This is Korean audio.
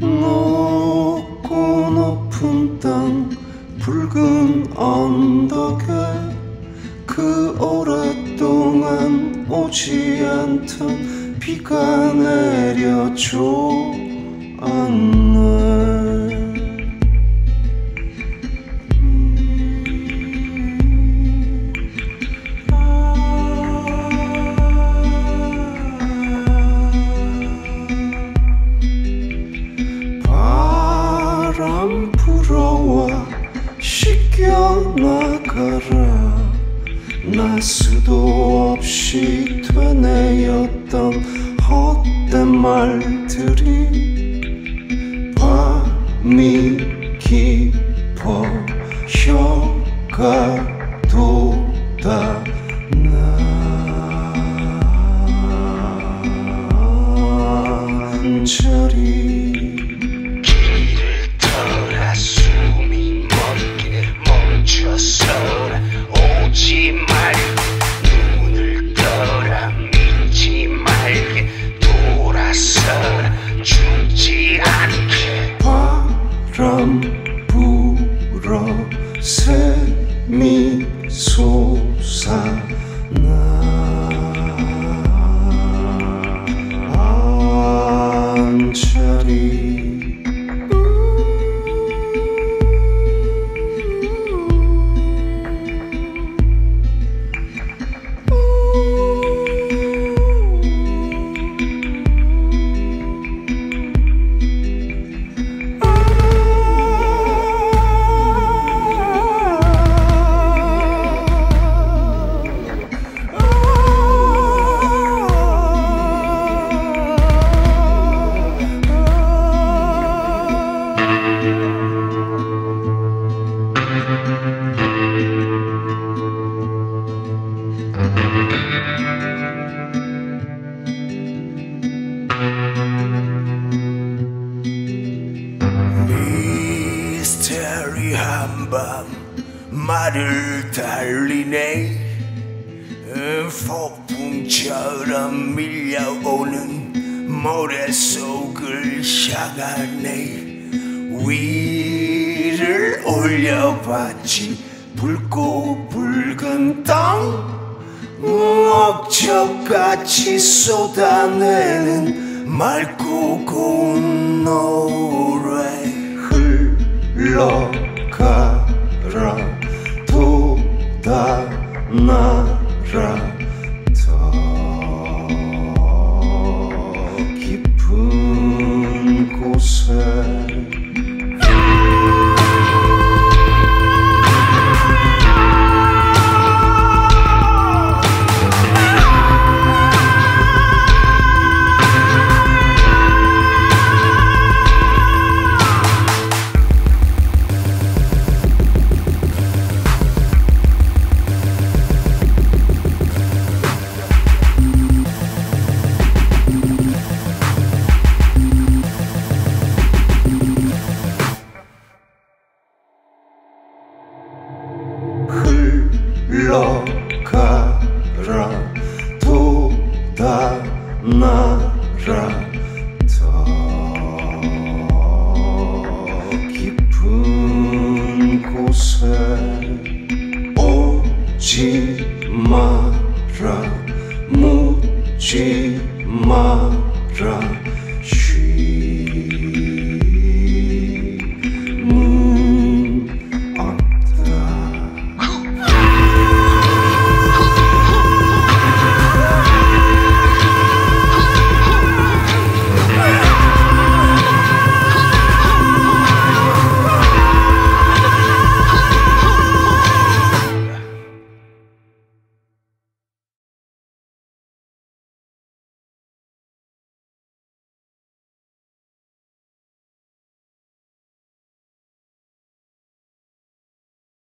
높고 높은 땅 붉은 언덕에 그 오랫동안 오지 않던 비가 내려줘. 않네 나가라 나 수도 없이 되뇌었던 헛된 말들이 밤이 깊어 혀가 미스테리한 밤 말을 달리네. 음, 폭풍처럼 밀려오는 모래 속을 향하네. 위를 올려봤지. 붉고 붉은 땅 억척같이 쏟아내는 맑고 고운 노 돋아나라 더 깊은 곳에 오지